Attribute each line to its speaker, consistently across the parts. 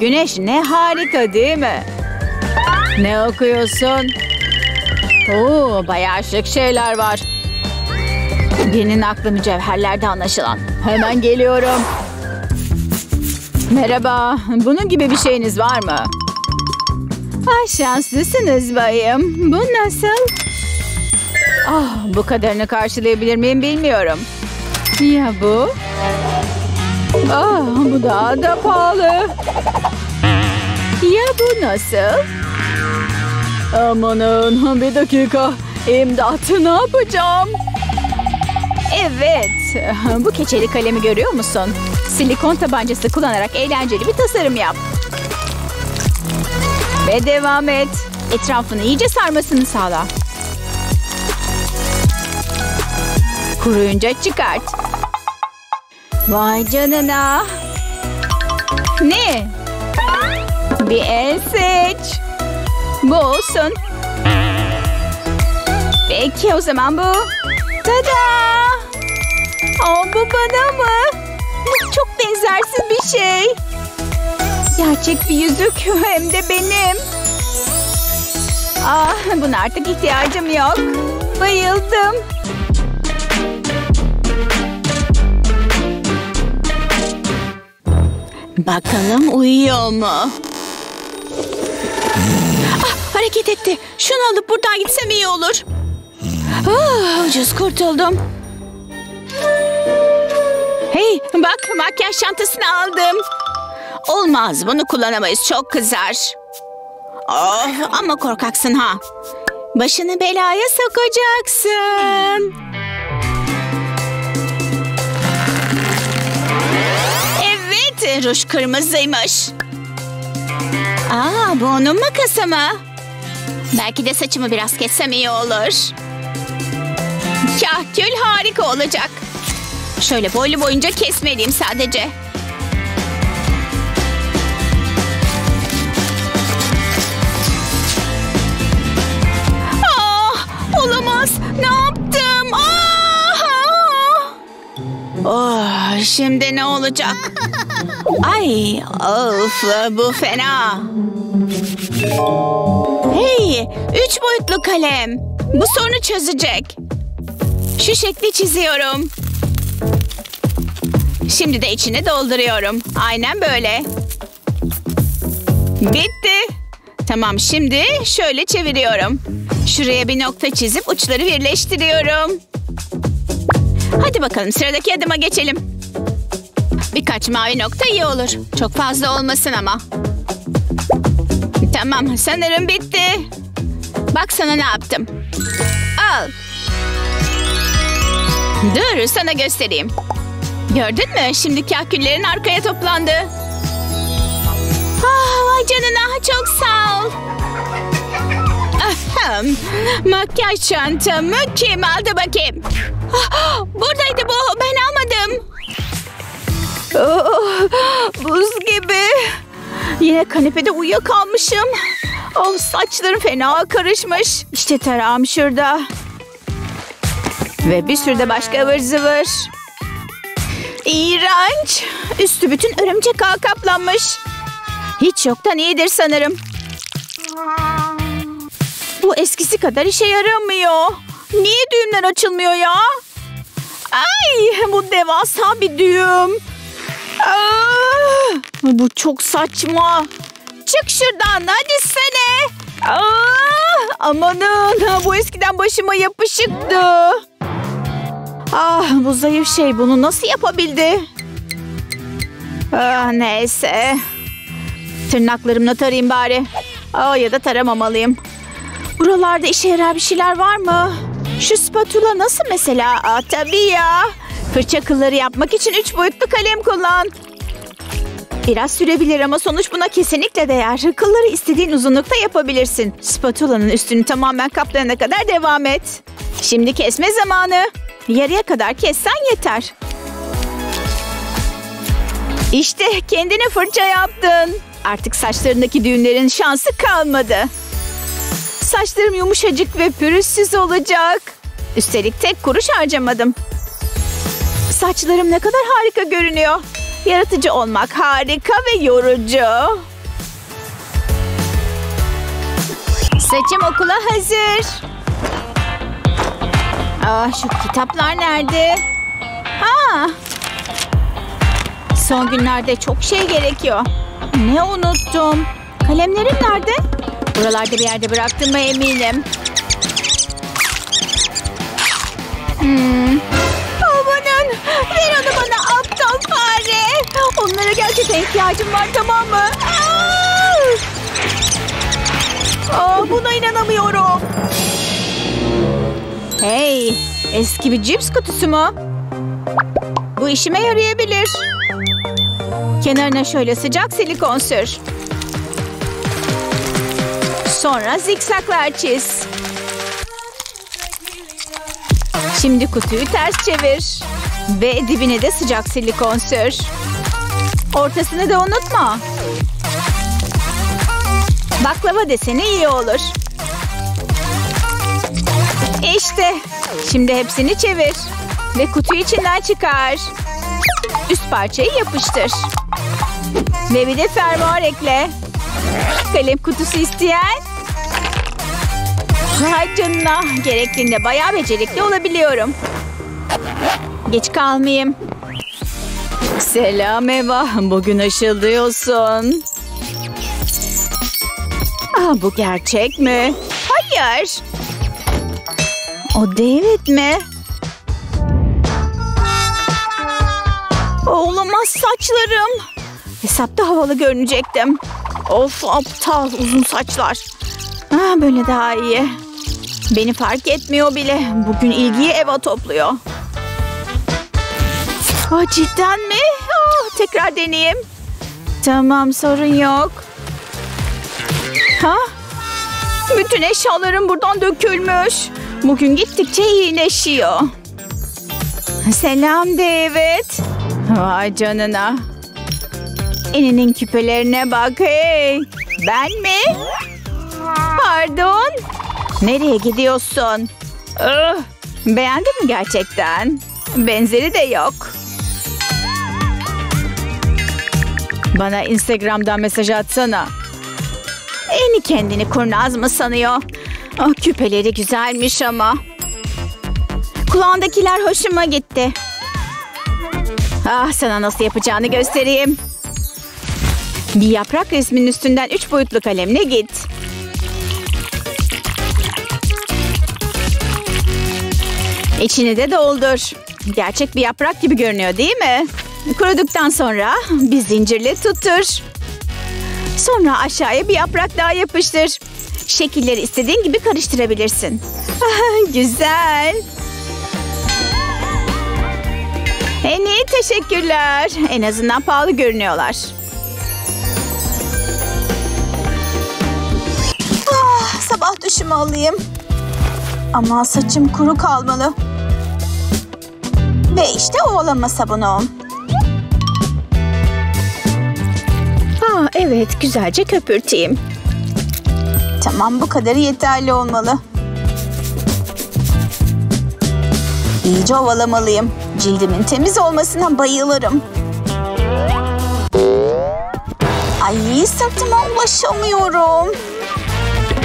Speaker 1: Güneş ne harika değil mi? Ne okuyorsun? Oo, bayağı şık şeyler var. Birinin aklı mücevherlerde anlaşılan. Hemen geliyorum. Merhaba. Bunun gibi bir şeyiniz var mı? Ay şanslısınız bayım. Bu nasıl? Ah, bu kadarını karşılayabilir miyim bilmiyorum. Ya bu? Ah, bu daha da pahalı. Ya bu nasıl? Amanın bir dakika. İmdat ne yapacağım? Evet. Bu keçeli kalemi görüyor musun? Silikon tabancası kullanarak eğlenceli bir tasarım yap. Ve devam et. Etrafını iyice sarmasını sağla. Kuruyunca çıkart. Vay canına. Ne? Bir el seç. Bu olsun. Peki o zaman bu. Tada! Aa, bu bana mı? Bu çok benzersiz bir şey. Gerçek bir yüzük hem de benim. Ah, buna artık ihtiyacım yok. Bayıldım. Bakalım uyuyor mu? Ah, hareket etti. Şunu alıp buradan gitsem iyi olur. Ah, ucuz kurtuldum. Hey bak makyaj çantasını aldım. Olmaz bunu kullanamayız çok kızar. Oh, ama korkaksın ha. Başını belaya sokacaksın. Evet ruj kırmızıymış. Aa bu onun makası mı? Belki de saçımı biraz kessem iyi olur. Kahkül harika olacak. Şöyle boylu boyunca kesmeliyim sadece. Ah, olamaz. Ne yaptım? Ah! Oh, şimdi ne olacak? Ay, of bu fena. Hey, üç boyutlu kalem. Bu sorunu çözecek. Şu şekli çiziyorum. Şimdi de içine dolduruyorum. Aynen böyle. Bitti. Tamam şimdi şöyle çeviriyorum. Şuraya bir nokta çizip uçları birleştiriyorum. Hadi bakalım sıradaki adıma geçelim. Birkaç mavi nokta iyi olur. Çok fazla olmasın ama. Tamam sanırım bitti. Bak sana ne yaptım. Al. Dur sana göstereyim. Gördün mü? Şimdi kahküllerin arkaya toplandı. Ah, vay canına çok sağ ol. Ahem. Makyaj çantamı kim aldı bakayım? Ah, buradaydı bu. Ben almadım. Oh, buz gibi. Yine kanepede uyuyakalmışım. Oh, saçlarım fena karışmış. İşte tarağım şurada. Ve bir sürü de başka ıvır zıvır. İğrenç. Üstü bütün örümcek ağ kaplanmış. Hiç yoktan iyidir sanırım. Bu eskisi kadar işe yaramıyor. Niye düğümler açılmıyor ya? Ay bu devasa bir düğüm. Aa, bu çok saçma. Çık şuradan hadi sene. Aa, amanın bu eskiden başıma yapışıktı. Ah bu zayıf şey bunu nasıl yapabildi? Ah, neyse. Tırnaklarımla tarayayım bari. Aa, ya da taramamalıyım. Buralarda işe yarar bir şeyler var mı? Şu spatula nasıl mesela? Aa, tabii ya. Fırça kılları yapmak için üç boyutlu kalem kullan. Biraz sürebilir ama sonuç buna kesinlikle değer. Kılları istediğin uzunlukta yapabilirsin. Spatula'nın üstünü tamamen kaplayana kadar devam et. Şimdi kesme zamanı. Yarıya kadar kessen yeter. İşte kendine fırça yaptın. Artık saçlarındaki düğünlerin şansı kalmadı. Saçlarım yumuşacık ve pürüzsüz olacak. Üstelik tek kuruş harcamadım. Saçlarım ne kadar harika görünüyor. Yaratıcı olmak harika ve yorucu. Saçım okula hazır. Aa, şu kitaplar nerede? Ha. Son günlerde çok şey gerekiyor. Ne unuttum? Kalemlerim nerede? Buralarda bir yerde bıraktığıma eminim. Hmm. Amanın! Ver onu bana aptal fare! Onlara gerçekten ihtiyacım var tamam mı? Aa! Aa, buna inanamıyorum. Hey! Eski bir cips kutusu mu? Bu işime yarayabilir. Kenarına şöyle sıcak silikon sür. Sonra zikzaklar çiz. Şimdi kutuyu ters çevir. Ve dibine de sıcak silikon sür. Ortasını da unutma. Baklava deseni iyi olur. İşte. Şimdi hepsini çevir. Ve kutuyu içinden çıkar. Üst parçayı yapıştır. Ve bir de fermuar ekle. Kalem kutusu isteyen? Vay canına. Gerektiğinde bayağı becerikli olabiliyorum. Geç kalmayayım. Selam Eva. Bugün ışıldıyorsun. Aa, bu gerçek mi? Hayır. O David mi? Olamaz saçlarım. Hesapta havalı görünecektim. Of aptal uzun saçlar. Ah, böyle daha iyi. Beni fark etmiyor bile. Bugün ilgiyi Eva topluyor. Oh, cidden mi? Oh, tekrar deneyeyim. Tamam sorun yok. Ha? Bütün eşyalarım buradan dökülmüş. Bugün gittikçe iyileşiyor. Selam David. Vay canına. Eninin küpelerine bak hey. Ben mi? Pardon. Nereye gidiyorsun? Ugh, beğendin mi gerçekten? Benzeri de yok. Bana Instagram'dan mesaj atsana. Eni kendini kurnaz mı sanıyor? Oh, küpeleri güzelmiş ama. Kulağındakiler hoşuma gitti. Ah sana nasıl yapacağını göstereyim. Bir yaprak resminin üstünden üç boyutlu kalemle git. İçini de doldur. Gerçek bir yaprak gibi görünüyor değil mi? Kuruduktan sonra bir zincirle tutur. Sonra aşağıya bir yaprak daha yapıştır. Şekilleri istediğin gibi karıştırabilirsin. Güzel. En iyi teşekkürler. En azından pahalı görünüyorlar. Ah, sabah duşumu alayım. Ama saçım kuru kalmalı. Ve işte ovalama sabunum. Aa, evet güzelce köpürteyim. Tamam bu kadarı yeterli olmalı. İyice ovalamalıyım. Cildimin temiz olmasına bayılırım. Ay sırtıma ulaşamıyorum.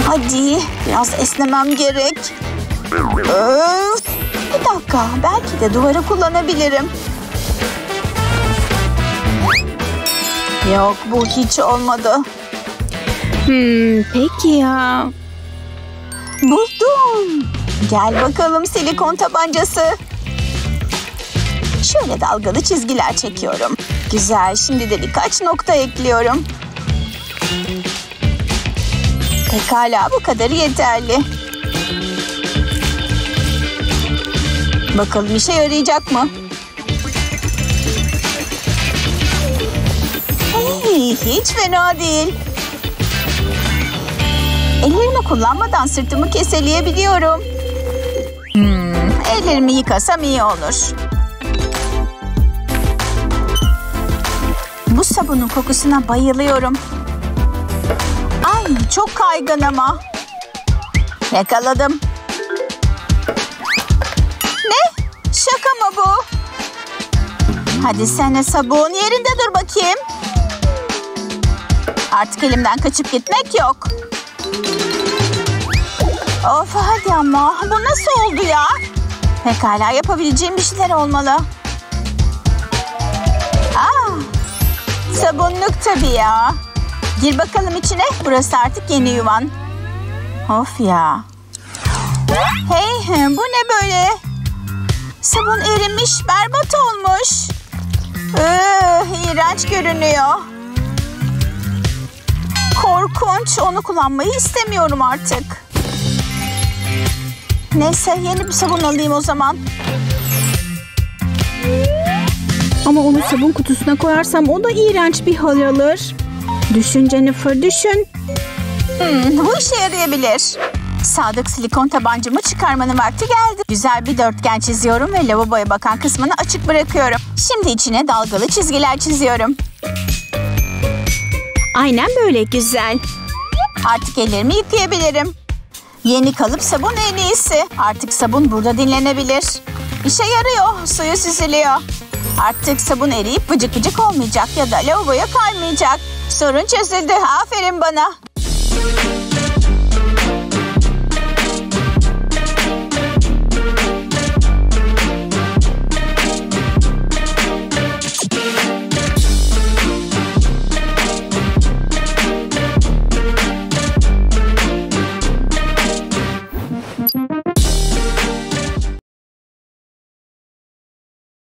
Speaker 1: Hadi biraz esnemem gerek. Öf. Bir dakika belki de duvarı kullanabilirim. Yok bu hiç olmadı. Hmm, peki ya. Buldum. Gel bakalım silikon tabancası. Şöyle dalgalı çizgiler çekiyorum. Güzel şimdi de birkaç nokta ekliyorum. Pekala bu kadarı yeterli. Bakalım işe yarayacak mı? Hey, hiç fena değil. Ellerimi kullanmadan sırtımı keseleyebiliyorum. Hmm, ellerimi yıkasam iyi olur. Bu sabunun kokusuna bayılıyorum. Ay çok kaygan ama. Yakaladım. Bu? Hadi sen sabun yerinde dur bakayım. Artık elimden kaçıp gitmek yok. Of hadi ama bu nasıl oldu ya? Pekala yapabileceğim bir şeyler olmalı. Aa, sabunluk tabii ya. Gir bakalım içine. Burası artık yeni yuvan. Of ya. Hey bu ne böyle? Sabun erimiş berbat olmuş. Ee, iğrenç görünüyor. Korkunç. Onu kullanmayı istemiyorum artık. Neyse yeni bir sabun alayım o zaman.
Speaker 2: Ama onu sabun kutusuna koyarsam o da iğrenç bir hal alır. Düşün Jennifer düşün.
Speaker 1: Hmm, bu işe yarayabilir. Sadık silikon tabancamı çıkarmanın vakti geldi. Güzel bir dörtgen çiziyorum ve lavaboya bakan kısmını açık bırakıyorum. Şimdi içine dalgalı çizgiler çiziyorum.
Speaker 2: Aynen böyle güzel.
Speaker 1: Artık ellerimi yıkayabilirim. Yeni kalıp sabun en iyisi. Artık sabun burada dinlenebilir. İşe yarıyor. Suyu süzülüyor. Artık sabun eriyip vıcık vıcık olmayacak ya da lavaboya kaymayacak. Sorun çözüldü. Aferin bana.